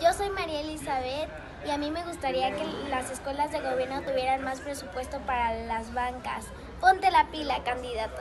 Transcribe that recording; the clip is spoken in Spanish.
Yo soy María Elizabeth y a mí me gustaría que las escuelas de gobierno tuvieran más presupuesto para las bancas. Ponte la pila, candidato.